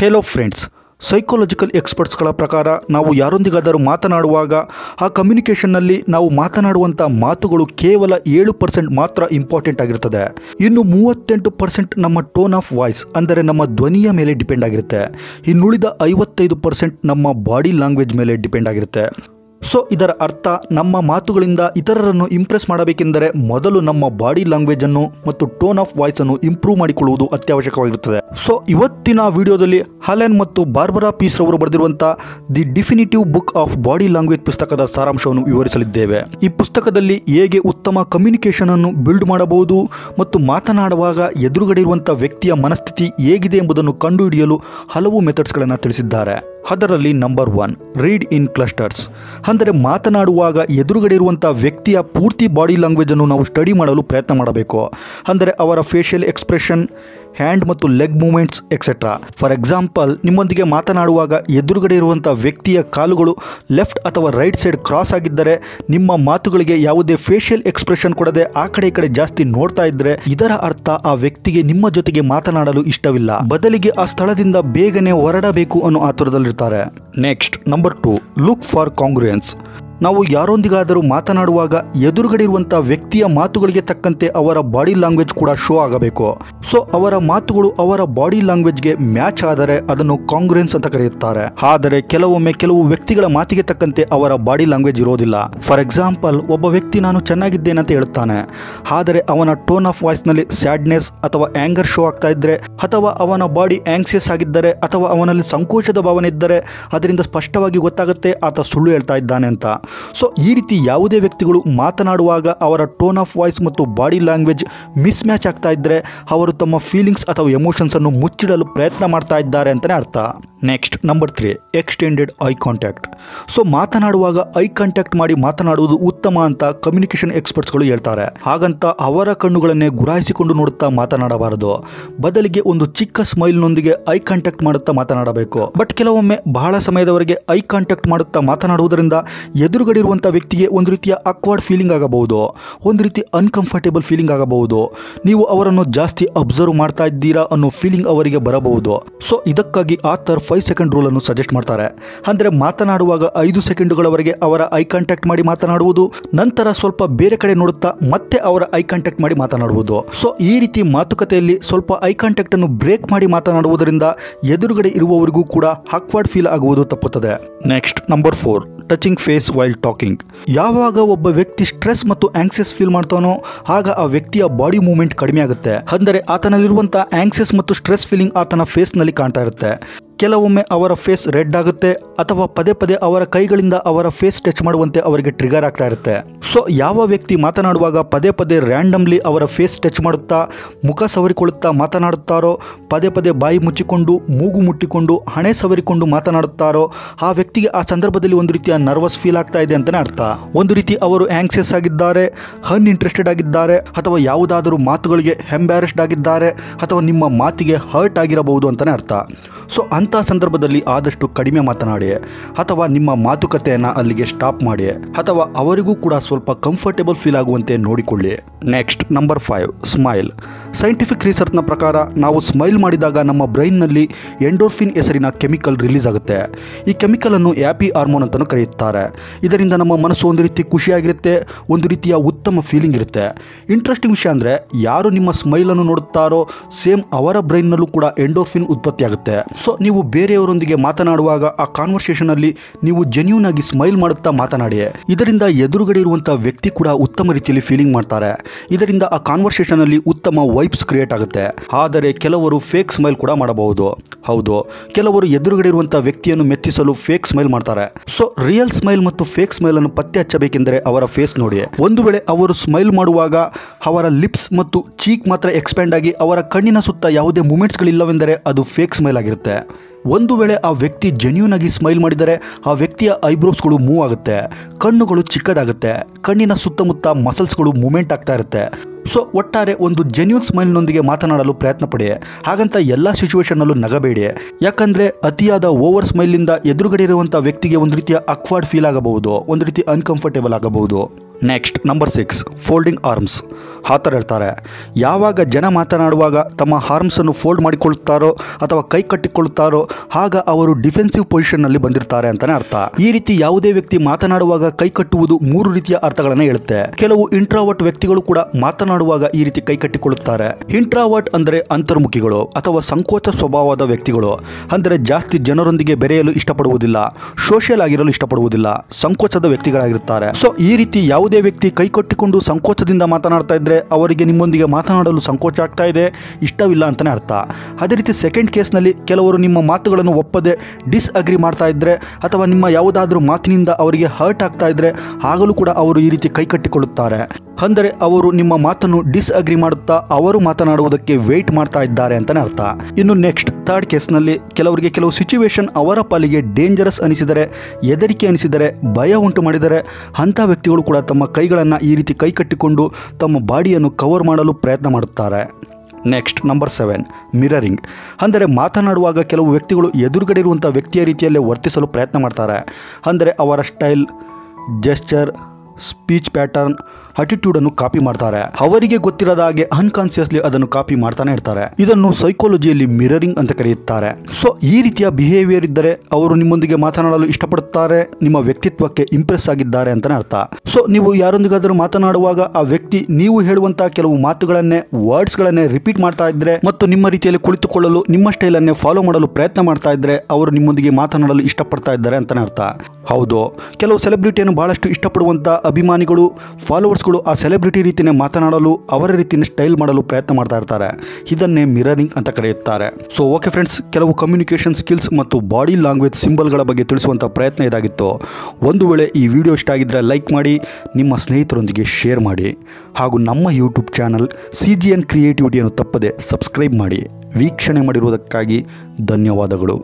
Hello friends psychological ಎಕ್ಸ್ಪರ್ಟ್ಸ್ಗಳ ಪ್ರಕಾರ ನಾವು ಯಾರೊಂದಿಗಾದರೂ ಮಾತನಾಡುವಾಗ ಆ ಕಮ್ಯುನಿಕೇಷನ್ನಲ್ಲಿ ನಾವು ಮಾತನಾಡುವಂಥ ಮಾತುಗಳು ಕೇವಲ ಏಳು ಪರ್ಸೆಂಟ್ ಮಾತ್ರ ಇಂಪಾರ್ಟೆಂಟ್ ಆಗಿರ್ತದೆ. ಇನ್ನು ಮೂವತ್ತೆಂಟು ಪರ್ಸೆಂಟ್ ನಮ್ಮ ಟೋನ್ ಆಫ್ ವಾಯ್ಸ್ ಅಂದರೆ ನಮ್ಮ ಧ್ವನಿಯ ಮೇಲೆ ಡಿಪೆಂಡ್ ಆಗಿರುತ್ತೆ. ಇನ್ನುಳಿದ ಐವತ್ತೈದು ಪರ್ಸೆಂಟ್ ನಮ್ಮ ಬಾಡಿ ಲ್ಯಾಂಗ್ವೇಜ್ ಮೇಲೆ ಡಿಪೆಂಡ್ ಆಗಿರುತ್ತೆ. ಸೊ ಇದರ ಅರ್ಥ ನಮ್ಮ ಮಾತುಗಳಿಂದ ಇತರರನ್ನು ಇಂಪ್ರೆಸ್ ಮಾಡಬೇಕೆಂದರೆ ಮೊದಲು ನಮ್ಮ ಬಾಡಿ ಲ್ಯಾಂಗ್ವೇಜನ್ನು ಮತ್ತು ಟೋನ್ ಆಫ್ ವಾಯ್ಸ್ ಅನ್ನು ಇಂಪ್ರೂವ್ ಮಾಡಿಕೊಳ್ಳುವುದು ಅತ್ಯವಶ್ಯಕವಾಗಿರುತ್ತದೆ. ಸೊ ಇವತ್ತಿನ ವಿಡಿಯೋದಲ್ಲಿ ಹಲೆನ್ ಮತ್ತು ಬಾರ್ಬರಾ ಪೀಸ್ ರವರು ಬರೆದಿರುವಂತಹ the definitive book of body language ಪುಸ್ತಕದ ಸಾರಾಂಶವನ್ನು ವಿವರಿಸಲಿದ್ದೇವೆ. ಈ ಪುಸ್ತಕದಲ್ಲಿ ಹೇಗೆ ಉತ್ತಮ ಕಮ್ಯುನಿಕೇಶನ್ ಅನ್ನು ಬಿಲ್ಡ್ ಮಾಡಬಹುದು ಮತ್ತು ಮಾತನಾಡುವಾಗ ಎದುರುಗಡೆ ಇರುವಂತಹ ವ್ಯಕ್ತಿಯ ಮನಸ್ಥಿತಿ ಹೇಗಿದೆ ಎಂಬುದನ್ನು ಕಂಡುಹಿಡಿಯಲು ಹಲವು ಮೆಥಡ್ಸ್ಗಳನ್ನು ತಿಳಿಸಿದ್ದಾರೆ. ಅದರಲ್ಲಿ number one read in clusters ಅಂದರೆ ಮಾತನಾಡುವಾಗ ಎದುರುಗಡೆ ಇರುವಂಥ ವ್ಯಕ್ತಿಯ ಪೂರ್ತಿ ಬಾಡಿ ಲ್ಯಾಂಗ್ವೇಜನ್ನು ನಾವು ಸ್ಟಡಿ ಮಾಡಲು ಪ್ರಯತ್ನ ಮಾಡಬೇಕು. ಅಂದರೆ ಅವರ ಫೇಶಿಯಲ್ ಎಕ್ಸ್ಪ್ರೆಷನ್ ಹ್ಯಾಂಡ್ ಮತ್ತು leg movements etcetera for example ನಿಮ್ಮೊಂದಿಗೆ ಮಾತನಾಡುವಾಗ ಎದುರುಗಡೆ ಇರುವಂಥ ವ್ಯಕ್ತಿಯ ಕಾಲುಗಳು ಲೆಫ್ಟ್ ಅಥವಾ ರೈಟ್ ಸೈಡ್ ಕ್ರಾಸ್ ಆಗಿದ್ದರೆ, ನಿಮ್ಮ ಮಾತುಗಳಿಗೆ ಯಾವುದೇ ಫೇಶಿಯಲ್ ಎಕ್ಸ್ಪ್ರೆಷನ್ ಕೊಡದೆ ಆ ಕಡೆ ಈ ಕಡೆ ಜಾಸ್ತಿ ನೋಡ್ತಾ ಇದ್ರೆ, ಇದರ ಅರ್ಥ ಆ ವ್ಯಕ್ತಿಗೆ ನಿಮ್ಮ ಜೊತೆಗೆ ಮಾತನಾಡಲು ಇಷ್ಟವಿಲ್ಲ. ಬದಲಿಗೆ ಆ ಸ್ಥಳದಿಂದ ಬೇಗನೆ ಹೊರಡಬೇಕು ಅನ್ನೋ ಆತುರದಲ್ಲಿರ್ತಾರೆ. Next number two look for congruence ನಾವು ಯಾರೊಂದಿಗಾದರೂ ಮಾತನಾಡುವಾಗ ಎದುರುಗಡೆ ಇರುವಂಥ ವ್ಯಕ್ತಿಯ ಮಾತುಗಳಿಗೆ ತಕ್ಕಂತೆ ಅವರ ಬಾಡಿ ಲ್ಯಾಂಗ್ವೇಜ್ ಕೂಡ ಶೋ ಆಗಬೇಕು. ಸೊ, ಅವರ ಮಾತುಗಳು ಅವರ ಬಾಡಿ ಲ್ಯಾಂಗ್ವೇಜ್ಗೆ ಮ್ಯಾಚ್ ಆದರೆ ಅದನ್ನು ಕಾಂಗ್ರೆನ್ಸ್ ಅಂತ ಕರೆಯುತ್ತಾರೆ. ಆದರೆ ಕೆಲವೊಮ್ಮೆ ಕೆಲವು ವ್ಯಕ್ತಿಗಳ ಮಾತಿಗೆ ತಕ್ಕಂತೆ ಅವರ ಬಾಡಿ ಲ್ಯಾಂಗ್ವೇಜ್ ಇರೋದಿಲ್ಲ. ಫಾರ್ ಎಕ್ಸಾಂಪಲ್, ಒಬ್ಬ ವ್ಯಕ್ತಿ ನಾನು ಚೆನ್ನಾಗಿದ್ದೇನೆ ಅಂತ ಹೇಳ್ತಾನೆ. ಆದರೆ ಅವನ ಟೋನ್ ಆಫ್ ವಾಯ್ಸ್ನಲ್ಲಿ ಸ್ಯಾಡ್ನೆಸ್ ಅಥವಾ ಆಂಗರ್ ಶೋ ಆಗ್ತಾ ಇದ್ದರೆ ಅಥವಾ ಅವನ ಬಾಡಿ ಆಂಗ್ಸಿಯಸ್ ಆಗಿದ್ದರೆ, ಅಥವಾ ಅವನಲ್ಲಿ ಸಂಕೋಚದ ಭಾವನೆ ಇದ್ದರೆ, ಅದರಿಂದ ಸ್ಪಷ್ಟವಾಗಿ ಗೊತ್ತಾಗುತ್ತೆ, ಆತ ಸುಳ್ಳು ಹೇಳ್ತಾ ಇದ್ದಾನೆ ಅಂತ. ಸೊ ಈ ರೀತಿ ಯಾವುದೇ ವ್ಯಕ್ತಿಗಳು ಮಾತನಾಡುವಾಗ ಅವರ ಟೋನ್ ಆಫ್ ವಾಯ್ಸ್ ಮತ್ತು ಬಾಡಿ ಲ್ಯಾಂಗ್ವೇಜ್ ಮಿಸ್ ಮ್ಯಾಚ್ ಆಗ್ತಾ ಇದ್ದರೆ ಅವರು ತಮ್ಮ ಫೀಲಿಂಗ್ಸ್ ಅಥವಾ ಎಮೋಷನ್ಸನ್ನು ಮುಚ್ಚಿಡಲು ಪ್ರಯತ್ನ ಮಾಡ್ತಾ ಇದ್ದಾರೆ ಅಂತಲೇ ಅರ್ಥ. Next number three extended eye contact so ಮಾತನಾಡುವಾಗ ಐ ಕಾಂಟ್ಯಾಕ್ಟ್ ಮಾಡಿ ಮಾತನಾಡುವುದು ಉತ್ತಮ ಅಂತ ಕಮ್ಯುನಿಕೇಷನ್ ಎಕ್ಸ್ಪರ್ಟ್ಸ್ಗಳು ಹೇಳ್ತಾರೆ. ಹಾಗಂತ ಅವರ ಕಣ್ಣುಗಳನ್ನೇ ಗುರಾಯಿಸಿಕೊಂಡು ನೋಡುತ್ತಾ ಮಾತನಾಡಬಾರದು. ಬದಲಿಗೆ ಒಂದು ಚಿಕ್ಕ ಸ್ಮೈಲ್ನೊಂದಿಗೆ ಐ ಕಾಂಟ್ಯಾಕ್ಟ್ ಮಾಡುತ್ತಾ ಮಾತನಾಡಬೇಕು. ಬಟ್ ಕೆಲವೊಮ್ಮೆ ಬಹಳ ಸಮಯದವರೆಗೆ ಐ ಕಾಂಟ್ಯಾಕ್ಟ್ ಮಾಡುತ್ತಾ ಮಾತನಾಡುವುದರಿಂದ ಎದುರುಗಡೆ ಇರುವಂಥ ವ್ಯಕ್ತಿಗೆ ಒಂದು ರೀತಿಯ ಅಕ್ವಾರ್ಡ್ ಫೀಲಿಂಗ್ ಆಗಬಹುದು, ಒಂದು ರೀತಿ ಅನ್ಕಂಫರ್ಟೇಬಲ್ ಫೀಲಿಂಗ್ ಆಗಬಹುದು. ನೀವು ಅವರನ್ನು ಜಾಸ್ತಿ ಅಬ್ಸರ್ವ್ ಮಾಡ್ತಾ ಇದ್ದೀರಾ ಅನ್ನೋ ಫೀಲಿಂಗ್ ಅವರಿಗೆ ಬರಬಹುದು. ಸೊ ಇದಕ್ಕಾಗಿ ಆತರ್ ಫೈವ್ ಸೆಕೆಂಡ್ ರೂಲ್ ಅನ್ನು ಸಜೆಸ್ಟ್ ಮಾಡ್ತಾರೆ. ಅಂದರೆ ಮಾತನಾಡುವಾಗ ಐದು ಸೆಕೆಂಡ್ಗಳವರೆಗೆ ಅವರ ಐ ಕಾಂಟ್ಯಾಕ್ಟ್ ಮಾಡಿ ಮಾತನಾಡುವುದು, ನಂತರ ಸ್ವಲ್ಪ ಬೇರೆ ಕಡೆ ನೋಡುತ್ತಾ ಮತ್ತೆ ಅವರ ಐ ಕಾಂಟ್ಯಾಕ್ಟ್ ಮಾಡಿ ಮಾತನಾಡುವುದು. ಸೊ ಈ ರೀತಿ ಮಾತುಕತೆಯಲ್ಲಿ ಸ್ವಲ್ಪ ಐ ಕಾಂಟ್ಯಾಕ್ಟ್ ಅನ್ನು ಬ್ರೇಕ್ ಮಾಡಿ ಮಾತನಾಡುವುದರಿಂದ ಎದುರುಗಡೆ ಇರುವವರಿಗೂ ಕೂಡ ಹಾಕ್ವರ್ಡ್ ಫೀಲ್ ಆಗುವುದು ತಪ್ಪುತ್ತದೆ. Next number four touching face while talking. ಯಾವಾಗ ಒಬ್ಬ ವ್ಯಕ್ತಿ ಸ್ಟ್ರೆಸ್ ಮತ್ತು ಆಂಕ್ಸಿಯಸ್ ಫೀಲ್ ಮಾಡ್ತಾನೋ, ಆಗ ಆ ವ್ಯಕ್ತಿಯ ಬಾಡಿ ಮೂವ್ಮೆಂಟ್ ಕಡಿಮೆ ಆಗುತ್ತೆ. ಅಂದರೆ ಆತನಲ್ಲಿರುವಂತಹ ಆಂಕ್ಸಿಯಸ್ ಮತ್ತು ಸ್ಟ್ರೆಸ್ ಫೀಲಿಂಗ್ ಆತನ ಫೇಸ್ನಲ್ಲಿ ಕಾಣ್ತಾ ಇರುತ್ತೆ. ಕೆಲವೊಮ್ಮೆ ಅವರ ಫೇಸ್ ರೆಡ್ ಆಗುತ್ತೆ ಅಥವಾ ಪದೇ ಪದೇ ಅವರ ಕೈಗಳಿಂದ ಅವರ ಫೇಸ್ ಟಚ್ ಮಾಡುವಂತೆ ಅವರಿಗೆ ಟ್ರಿಗರ್ ಆಗ್ತಾ ಇರುತ್ತೆ. ಸೊ ಯಾವ ವ್ಯಕ್ತಿ ಮಾತನಾಡುವಾಗ ಪದೇ ಪದೇ ರ್ಯಾಂಡಮ್ಲಿ ಅವರ ಫೇಸ್ ಟಚ್ ಮಾಡುತ್ತಾ, ಮುಖ ಸವರಿಕೊಳ್ಳುತ್ತಾ ಮಾತನಾಡುತ್ತಾರೋ, ಪದೇ ಪದೇ ಬಾಯಿ ಮುಚ್ಚಿಕೊಂಡು, ಮೂಗು ಮುಟ್ಟಿಕೊಂಡು, ಹಣೆ ಸವರಿಕೊಂಡು ಮಾತನಾಡುತ್ತಾರೋ, ಆ ವ್ಯಕ್ತಿಗೆ ಆ ಸಂದರ್ಭದಲ್ಲಿ ಒಂದು ರೀತಿಯ ನರ್ವಸ್ ಫೀಲ್ ಆಗ್ತಾ ಇದೆ ಅಂತಲೇ ಅರ್ಥ. ಒಂದು ರೀತಿ ಅವರು ಆಂಕ್ಸಿಯಸ್ ಆಗಿದ್ದಾರೆ ಅನ್ಇಂಟ್ರೆಸ್ಟೆಡ್ ಆಗಿದ್ದಾರೆ, ಅಥವಾ ಯಾವುದಾದರೂ ಮಾತುಗಳಿಗೆ ಎಂಬ್ಯಾರೆಸ್ಡ್ ಆಗಿದ್ದಾರೆ, ಅಥವಾ ನಿಮ್ಮ ಮಾತಿಗೆ ಹರ್ಟ್ ಆಗಿರಬಹುದು ಅಂತಲೇ ಅರ್ಥ. ಸೊ ಅಂಥ ಸಂದರ್ಭದಲ್ಲಿ ಆದಷ್ಟು ಕಡಿಮೆ ಮಾತನಾಡಿ ಅಥವಾ ನಿಮ್ಮ ಮಾತುಕತೆಯನ್ನು ಅಲ್ಲಿಗೆ ಸ್ಟಾಪ್ ಮಾಡಿ ಅಥವಾ ಅವರಿಗೂ ಕೂಡ ಸ್ವಲ್ಪ ಕಂಫರ್ಟೇಬಲ್ ಫೀಲ್ ಆಗುವಂತೆ ನೋಡಿಕೊಳ್ಳಿ. Next number five smile scientific ರಿಸರ್ಚ್ನ ಪ್ರಕಾರ ನಾವು ಸ್ಮೈಲ್ ಮಾಡಿದಾಗ ನಮ್ಮ ಬ್ರೈನ್ನಲ್ಲಿ ಎಂಡೋರ್ಫಿನ್ ಹೆಸರಿನ ಕೆಮಿಕಲ್ ರಿಲೀಸ್ ಆಗುತ್ತೆ. ಈ ಕೆಮಿಕಲನ್ನು ಹ್ಯಾಪಿ ಹಾರ್ಮೋನ್ ಅಂತಲೂ ಕರೆಯುತ್ತಾರೆ. ಇದರಿಂದ ನಮ್ಮ ಮನಸ್ಸು ಒಂದು ರೀತಿ ಖುಷಿಯಾಗಿರುತ್ತೆ, ಒಂದು ರೀತಿಯ ಉತ್ತಮ ಫೀಲಿಂಗ್ ಇರುತ್ತೆ. ಇಂಟ್ರೆಸ್ಟಿಂಗ್ ವಿಷಯ ಅಂದರೆ ಯಾರು ನಿಮ್ಮ ಸ್ಮೈಲನ್ನು ನೋಡುತ್ತಾರೋ ಸೇಮ್ ಅವರ ಬ್ರೈನ್ನಲ್ಲೂ ಕೂಡ ಎಂಡೋರ್ಫಿನ್ ಉತ್ಪತ್ತಿಯಾಗುತ್ತೆ. ಸೊ ಬೇರೆಯವರೊಂದಿಗೆ ಮಾತನಾಡುವಾಗ ಆ ಕಾನ್ವರ್ಸೇಷನ್ ಅಲ್ಲಿ ನೀವು ಜೆನ್ಯೂನ್ ಆಗಿ ಸ್ಮೈಲ್ ಮಾಡುತ್ತಾ ಮಾತನಾಡಿ. ಇದರಿಂದ ಎದುರುಗಡೆ ಇರುವಂತಹ ವ್ಯಕ್ತಿ ಕೂಡ ಉತ್ತಮ ರೀತಿಯಲ್ಲಿ ಫೀಲಿಂಗ್ ಮಾಡ್ತಾರೆ. ಇದರಿಂದ ಆ ಕಾನ್ವರ್ಸೇಷನ್ ಅಲ್ಲಿ ಉತ್ತಮ ವೈಬ್ಸ್ ಕ್ರಿಯೇಟ್ ಆಗುತ್ತೆ. ಆದರೆ ಕೆಲವರು ಫೇಕ್ ಸ್ಮೈಲ್ ಕೂಡ ಮಾಡಬಹುದು. ಹೌದು, ಕೆಲವರು ಎದುರುಗಡೆ ಇರುವಂತಹ ವ್ಯಕ್ತಿಯನ್ನು ಮೆಚ್ಚಿಸಲು ಫೇಕ್ ಸ್ಮೈಲ್ ಮಾಡ್ತಾರೆ. ಸೊ ರಿಯಲ್ ಸ್ಮೈಲ್ ಮತ್ತು ಫೇಕ್ ಸ್ಮೈಲ್ ಅನ್ನು ಪತ್ತೆ ಹಚ್ಚಬೇಕೆಂದರೆ ಅವರ ಫೇಸ್ ನೋಡಿ. ಒಂದು ವೇಳೆ ಅವರು ಸ್ಮೈಲ್ ಮಾಡುವಾಗ ಅವರ ಲಿಪ್ಸ್ ಮತ್ತು ಚೀಕ್ ಮಾತ್ರ ಎಕ್ಸ್ಪ್ಯಾಂಡ್ ಆಗಿ ಅವರ ಕಣ್ಣಿನ ಸುತ್ತ ಯಾವುದೇ ಮೂಮೆಂಟ್ಸ್ಗಳಿಲ್ಲವೆಂದರೆ ಅದು ಫೇಕ್ ಸ್ಮೈಲ್ ಆಗಿರುತ್ತೆ. ಒಂದು ವೇಳೆ ಆ ವ್ಯಕ್ತಿ ಜೆನ್ಯೂನ್ ಆಗಿ ಸ್ಮೈಲ್ ಮಾಡಿದರೆ ಆ ವ್ಯಕ್ತಿಯ ಐಬ್ರೋಸ್ಗಳು ಮೂವ್ ಆಗುತ್ತೆ. ಕಣ್ಣುಗಳು ಚಿಕ್ಕದಾಗುತ್ತೆ. ಕಣ್ಣಿನ ಸುತ್ತಮುತ್ತ ಮಸಲ್ಸ್ಗಳು ಮೂಮೆಂಟ್ ಆಗ್ತಾ ಇರುತ್ತೆ. ಸೊ, ಒಟ್ಟಾರೆ ಒಂದು ಜೆನ್ಯೂನ್ ಸ್ಮೈಲ್ನೊಂದಿಗೆ ಮಾತನಾಡಲು ಪ್ರಯತ್ನ ಪಡಿ. ಹಾಗಂತ ಎಲ್ಲ ಸಿಚುವೇಶನ್ನಲ್ಲೂ ನಗಬೇಡಿ. ಯಾಕಂದರೆ ಅತಿಯಾದ ಓವರ್ ಸ್ಮೈಲಿಂದ ಎದುರುಗಡೆ ಇರುವಂಥ ವ್ಯಕ್ತಿಗೆ ಒಂದು ರೀತಿಯ ಅಕ್ವಾರ್ಡ್ ಫೀಲ್ ಆಗಬಹುದು. ಒಂದು ರೀತಿ ಅನ್ಕಂಫರ್ಟೇಬಲ್ ಆಗಬಹುದು. Next number six folding arms ಆ ಥರ ಹೇಳ್ತಾರೆ, ಯಾವಾಗ ಜನ ಮಾತನಾಡುವಾಗ ತಮ್ಮ ಆರ್ಮ್ಸನ್ನು ಫೋಲ್ಡ್ ಮಾಡಿಕೊಳ್ಳುತ್ತಾರೋ ಅಥವಾ ಕೈ ಕಟ್ಟಿಕೊಳ್ಳುತ್ತಾರೋ, ಆಗ ಅವರು ಡಿಫೆನ್ಸಿವ್ ಪೊಸಿಷನ್ನಲ್ಲಿ ಬಂದಿರ್ತಾರೆ ಅಂತಲೇ ಅರ್ಥ. ಈ ರೀತಿ ಯಾವುದೇ ವ್ಯಕ್ತಿ ಮಾತನಾಡುವಾಗ ಕೈ ಕಟ್ಟುವುದು ಮೂರು ರೀತಿಯ ಅರ್ಥಗಳನ್ನು ಹೇಳುತ್ತೆ. ಕೆಲವು ಇಂಟ್ರಾವರ್ಟ್ ವ್ಯಕ್ತಿಗಳು ಕೂಡ ಮಾತನಾಡುವಾಗ ಈ ರೀತಿ ಕೈ ಕಟ್ಟಿಕೊಳ್ಳುತ್ತಾರೆ. ಇಂಟ್ರಾವರ್ಟ್ ಅಂದರೆ ಅಂತರ್ಮುಖಿಗಳು ಅಥವಾ ಸಂಕೋಚ ಸ್ವಭಾವದ ವ್ಯಕ್ತಿಗಳು, ಅಂದರೆ ಜಾಸ್ತಿ ಜನರೊಂದಿಗೆ ಬೆರೆಯಲು ಇಷ್ಟಪಡುವುದಿಲ್ಲ ಸೋಷಿಯಲ್ ಆಗಿರಲು ಇಷ್ಟಪಡುವುದಿಲ್ಲ, ಸಂಕೋಚದ ವ್ಯಕ್ತಿಗಳಾಗಿರುತ್ತಾರೆ. ಸೊ ಈ ರೀತಿ ಯಾವುದೇ ವ್ಯಕ್ತಿ ಕೈ ಕಟ್ಟಿಕೊಂಡು ಸಂಕೋಚದಿಂದ ಮಾತನಾಡ್ತಾ ಇದ್ದರೆ ಅವರಿಗೆ ನಿಮ್ಮೊಂದಿಗೆ ಮಾತನಾಡಲು ಸಂಕೋಚ ಆಗ್ತಾ ಇದೆ, ಇಷ್ಟವಿಲ್ಲ ಅಂತಲೇ ಅರ್ಥ. ಅದೇ ರೀತಿ ಸೆಕೆಂಡ್ ಕೇಸ್ನಲ್ಲಿ ಕೆಲವರು ನಿಮ್ಮ ಮಾತುಗಳನ್ನು ಒಪ್ಪದೆ ಡಿಸ್ಅಗ್ರಿ ಮಾಡ್ತಾ ಇದ್ದರೆ ಅಥವಾ ನಿಮ್ಮ ಯಾವುದಾದ್ರೂ ಮಾತಿನಿಂದ ಅವರಿಗೆ ಹರ್ಟ್ ಆಗ್ತಾ ಇದ್ದರೆ ಆಗಲೂ ಕೂಡ ಅವರು ಈ ರೀತಿ ಕೈ ಕಟ್ಟಿಕೊಳ್ಳುತ್ತಾರೆ. ಅಂದರೆ ಅವರು ನಿಮ್ಮ ಮಾತನ್ನು ಡಿಸ್ಅಗ್ರಿ ಮಾಡುತ್ತಾ ಅವರು ಮಾತನಾಡುವುದಕ್ಕೆ ವೇಟ್ ಮಾಡ್ತಾ ಇದ್ದಾರೆ ಅಂತಲೇ ಅರ್ಥ. ಇನ್ನು ನೆಕ್ಸ್ಟ್ ಥರ್ಡ್ ಕೇಸ್ನಲ್ಲಿ ಕೆಲವರಿಗೆ ಕೆಲವು ಸಿಚುವೇಶನ್ ಅವರ ಪಾಲಿಗೆ ಡೇಂಜರಸ್ ಅನಿಸಿದರೆ, ಹೆದರಿಕೆ ಅನಿಸಿದರೆ, ಭಯ ಉಂಟು ಮಾಡಿದರೆ ಅಂಥ ವ್ಯಕ್ತಿಗಳು ಕೂಡ ತಮ್ಮ ಕೈಗಳನ್ನು ಈ ರೀತಿ ಕೈ ಕಟ್ಟಿಕೊಂಡು ತಮ್ಮ ಬಾಡಿಯನ್ನು ಕವರ್ ಮಾಡಲು ಪ್ರಯತ್ನ ಮಾಡುತ್ತಾರೆ. ನೆಕ್ಸ್ಟ್ ನಂಬರ್ ಸೆವೆನ್ ಮಿರರಿಂಗ್ ಅಂದರೆ ಮಾತನಾಡುವಾಗ ಕೆಲವು ವ್ಯಕ್ತಿಗಳು ಎದುರುಗಡೆ ಇರುವಂಥ ವ್ಯಕ್ತಿಯ ರೀತಿಯಲ್ಲೇ ವರ್ತಿಸಲು ಪ್ರಯತ್ನ ಮಾಡ್ತಾರೆ. ಅಂದರೆ ಅವರ ಸ್ಟೈಲ್ ಜೆಸ್ಚರ್ ಸ್ಪೀಚ್ ಪ್ಯಾಟರ್ನ್ ಅಟಿಟ್ಯೂಡನ್ನು ಕಾಪಿ ಮಾಡ್ತಾರೆ. ಅವರಿಗೆ ಗೊತ್ತಿರದ ಹಾಗೆ ಅನ್ಕಾನ್ಸಿಯಸ್ಲಿ ಅದನ್ನು ಕಾಪಿ ಮಾಡ್ತಾನೆ ಇರ್ತಾರೆ. ಇದನ್ನು ಸೈಕಾಲಜಿಯಲ್ಲಿ ಮಿರರಿಂಗ್ ಅಂತ ಕರೆಯುತ್ತಾರೆ. ಸೊ ಈ ರೀತಿಯ ಬಿಹೇವಿಯರ್ ಇದ್ದರೆ ಅವರು ನಿಮ್ಮೊಂದಿಗೆ ಮಾತನಾಡಲು ಇಷ್ಟಪಡುತ್ತಾರೆ, ನಿಮ್ಮ ವ್ಯಕ್ತಿತ್ವಕ್ಕೆ ಇಂಪ್ರೆಸ್ ಆಗಿದ್ದಾರೆ ಅಂತಲೇ ಅರ್ಥ. ಸೊ ನೀವು ಯಾರೊಂದಿಗಾದರೂ ಮಾತನಾಡುವಾಗ ಆ ವ್ಯಕ್ತಿ ನೀವು ಹೇಳುವಂತಹ ಕೆಲವು ಮಾತುಗಳನ್ನೇ ವರ್ಡ್ಸ್ಗಳನ್ನೇ ರಿಪೀಟ್ ಮಾಡ್ತಾ ಇದ್ರೆ ಮತ್ತು ನಿಮ್ಮ ರೀತಿಯಲ್ಲಿ ಕುಳಿತುಕೊಳ್ಳಲು, ನಿಮ್ಮ ಸ್ಟೈಲನ್ನೇ ಫಾಲೋ ಮಾಡಲು ಪ್ರಯತ್ನ ಮಾಡ್ತಾ ಇದ್ರೆ ಅವರು ನಿಮ್ಮೊಂದಿಗೆ ಮಾತನಾಡಲು ಇಷ್ಟಪಡ್ತಾ ಇದ್ದಾರೆ ಅಂತಲೇ ಅರ್ಥ. ಹೌದು. ಕೆಲವು ಸೆಲೆಬ್ರಿಟಿಯನ್ನು ಬಹಳಷ್ಟು ಇಷ್ಟಪಡುವಂಥ ಅಭಿಮಾನಿಗಳು ಫಾಲೋವರ್ಸ್ಗಳು ಆ ಸೆಲೆಬ್ರಿಟಿ ರೀತಿಯೇ ಮಾತನಾಡಲು, ಅವರ ರೀತಿಯ ಸ್ಟೈಲ್ ಮಾಡಲು ಪ್ರಯತ್ನ ಮಾಡ್ತಾ ಇರ್ತಾರೆ. ಇದನ್ನೇ ಮಿರರಿಂಗ್ ಅಂತ ಕರೆಯುತ್ತಾರೆ. ಸೊ ಓಕೆ ಫ್ರೆಂಡ್ಸ್ ಕೆಲವು ಕಮ್ಯುನಿಕೇಷನ್ ಸ್ಕಿಲ್ಸ್ ಮತ್ತು ಬಾಡಿ ಲ್ಯಾಂಗ್ವೇಜ್ ಸಿಂಬಲ್ಗಳ ಬಗ್ಗೆ ತಿಳಿಸುವಂಥ ಪ್ರಯತ್ನ ಇದಾಗಿತ್ತು. ಒಂದು ವೇಳೆ ಈ ವಿಡಿಯೋ ಇಷ್ಟ ಆಗಿದ್ದರೆ ಲೈಕ್ ಮಾಡಿ, ನಿಮ್ಮ ಸ್ನೇಹಿತರೊಂದಿಗೆ ಶೇರ್ ಮಾಡಿ. ಹಾಗೂ ನಮ್ಮ YouTube channel C G N ಕ್ರಿಯೇಟಿವಿಟಿಯನ್ನು ತಪ್ಪದೆ ಸಬ್ಸ್ಕ್ರೈಬ್ ಮಾಡಿ. ವೀಕ್ಷಣೆ ಮಾಡಿರುವುದಕ್ಕಾಗಿ ಧನ್ಯವಾದಗಳು.